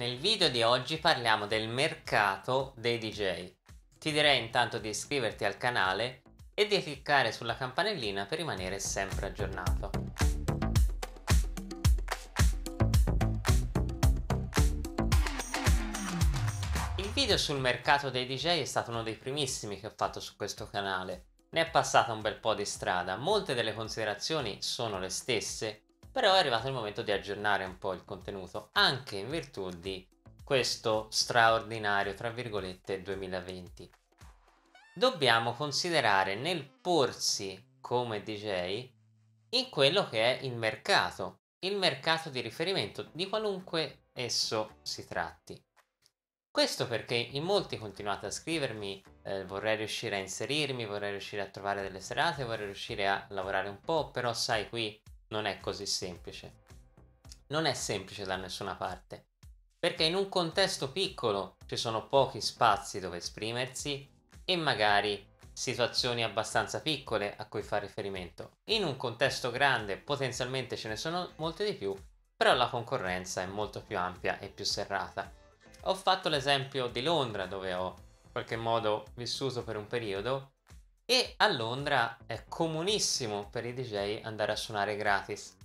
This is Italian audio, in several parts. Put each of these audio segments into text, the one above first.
Nel video di oggi parliamo del mercato dei DJ. Ti direi intanto di iscriverti al canale e di cliccare sulla campanellina per rimanere sempre aggiornato. Il video sul mercato dei DJ è stato uno dei primissimi che ho fatto su questo canale. Ne è passata un bel po' di strada, molte delle considerazioni sono le stesse, però è arrivato il momento di aggiornare un po' il contenuto, anche in virtù di questo straordinario, tra virgolette, 2020. Dobbiamo considerare nel porsi come DJ in quello che è il mercato, il mercato di riferimento di qualunque esso si tratti. Questo perché in molti continuate a scrivermi eh, vorrei riuscire a inserirmi, vorrei riuscire a trovare delle serate, vorrei riuscire a lavorare un po', però sai qui non è così semplice. Non è semplice da nessuna parte, perché in un contesto piccolo ci sono pochi spazi dove esprimersi e magari situazioni abbastanza piccole a cui fare riferimento. In un contesto grande potenzialmente ce ne sono molte di più, però la concorrenza è molto più ampia e più serrata. Ho fatto l'esempio di Londra dove ho in qualche modo vissuto per un periodo e a Londra è comunissimo per i DJ andare a suonare gratis.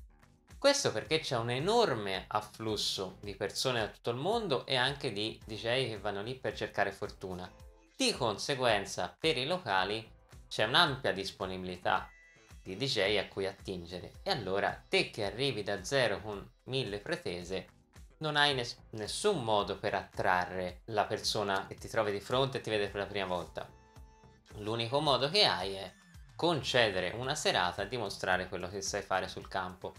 Questo perché c'è un enorme afflusso di persone da tutto il mondo e anche di DJ che vanno lì per cercare fortuna. Di conseguenza, per i locali c'è un'ampia disponibilità di DJ a cui attingere e allora te che arrivi da zero con mille pretese non hai ness- nessun modo per attrarre la persona che ti trovi di fronte e ti vede per la prima volta L'unico modo che hai è concedere una serata a dimostrare quello che sai fare sul campo,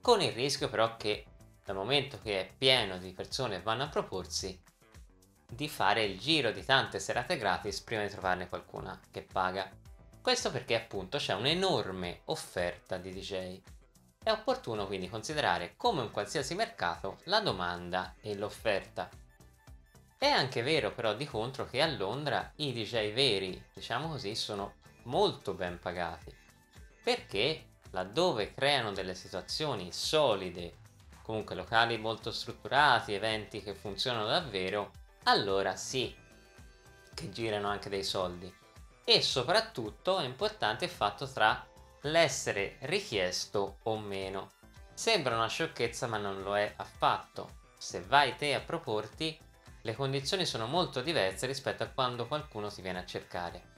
con il rischio però che dal momento che è pieno di persone che vanno a proporsi, di fare il giro di tante serate gratis prima di trovarne qualcuna che paga. Questo perché appunto c'è un'enorme offerta di DJ. È opportuno quindi considerare come in qualsiasi mercato la domanda e l'offerta è anche vero però di contro che a Londra i DJ veri, diciamo così, sono molto ben pagati. Perché laddove creano delle situazioni solide, comunque locali molto strutturati, eventi che funzionano davvero, allora sì che girano anche dei soldi. E soprattutto è importante il fatto tra l'essere richiesto o meno. Sembra una sciocchezza ma non lo è affatto. Se vai te a proporti, le condizioni sono molto diverse rispetto a quando qualcuno ti viene a cercare.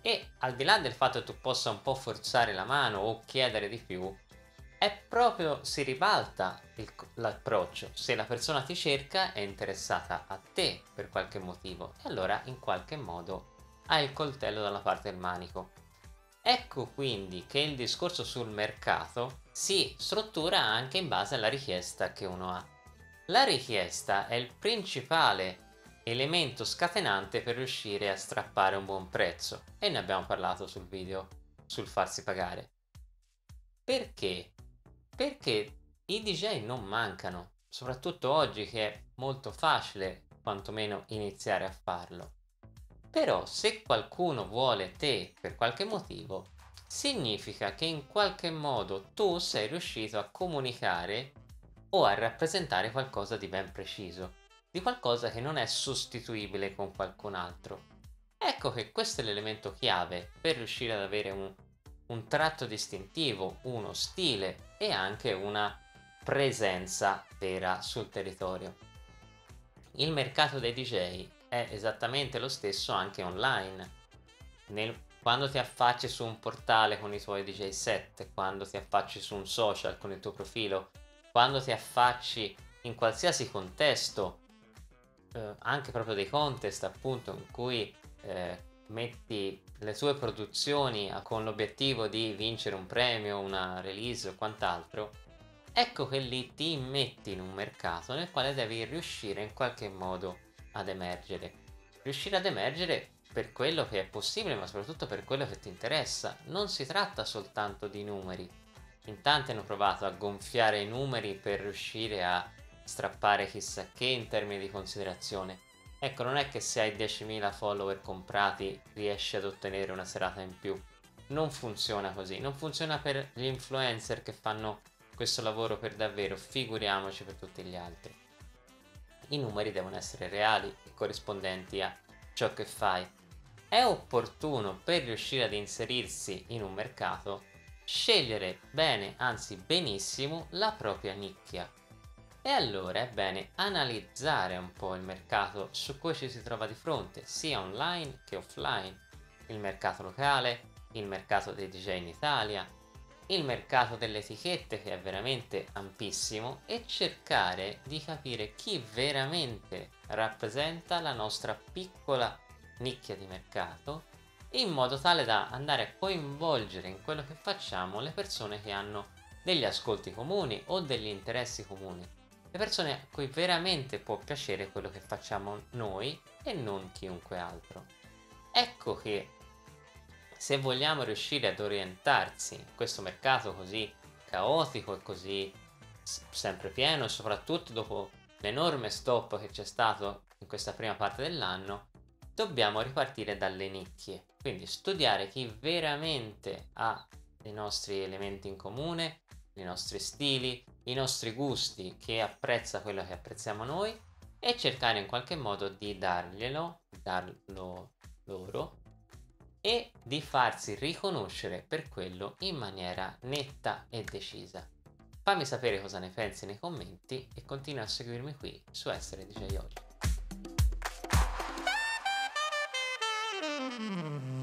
E al di là del fatto che tu possa un po' forzare la mano o chiedere di più, è proprio si ribalta il, l'approccio. Se la persona ti cerca è interessata a te per qualche motivo e allora in qualche modo hai il coltello dalla parte del manico. Ecco quindi che il discorso sul mercato si struttura anche in base alla richiesta che uno ha. La richiesta è il principale elemento scatenante per riuscire a strappare un buon prezzo e ne abbiamo parlato sul video sul farsi pagare. Perché? Perché i DJ non mancano, soprattutto oggi che è molto facile quantomeno iniziare a farlo. Però se qualcuno vuole te per qualche motivo, significa che in qualche modo tu sei riuscito a comunicare o a rappresentare qualcosa di ben preciso, di qualcosa che non è sostituibile con qualcun altro. Ecco che questo è l'elemento chiave per riuscire ad avere un, un tratto distintivo, uno stile e anche una presenza vera sul territorio. Il mercato dei DJ è esattamente lo stesso anche online. Nel, quando ti affacci su un portale con i tuoi DJ set, quando ti affacci su un social con il tuo profilo quando ti affacci in qualsiasi contesto, eh, anche proprio dei contest appunto in cui eh, metti le tue produzioni con l'obiettivo di vincere un premio, una release o quant'altro, ecco che lì ti metti in un mercato nel quale devi riuscire in qualche modo ad emergere. Riuscire ad emergere per quello che è possibile, ma soprattutto per quello che ti interessa. Non si tratta soltanto di numeri, in tanti hanno provato a gonfiare i numeri per riuscire a strappare chissà che in termini di considerazione. Ecco, non è che se hai 10.000 follower comprati riesci ad ottenere una serata in più. Non funziona così, non funziona per gli influencer che fanno questo lavoro per davvero, figuriamoci per tutti gli altri. i numeri devono essere reali e corrispondenti a ciò che fai. È opportuno per riuscire ad inserirsi in un mercato scegliere bene, anzi benissimo, la propria nicchia. E allora è bene analizzare un po' il mercato su cui ci si trova di fronte, sia online che offline, il mercato locale, il mercato dei DJ in Italia, il mercato delle etichette che è veramente ampissimo e cercare di capire chi veramente rappresenta la nostra piccola nicchia di mercato in modo tale da andare a coinvolgere in quello che facciamo le persone che hanno degli ascolti comuni o degli interessi comuni, le persone a cui veramente può piacere quello che facciamo noi e non chiunque altro. Ecco che se vogliamo riuscire ad orientarsi in questo mercato così caotico e così sempre pieno soprattutto dopo l'enorme stop che c'è stato in questa prima parte dell'anno, dobbiamo ripartire dalle nicchie, quindi studiare chi veramente ha i nostri elementi in comune, i nostri stili, i nostri gusti, che apprezza quello che apprezziamo noi e cercare in qualche modo di darglielo, darlo loro e di farsi riconoscere per quello in maniera netta e decisa. Fammi sapere cosa ne pensi nei commenti e continua a seguirmi qui su Essere DJ Oggi. Mm-hmm.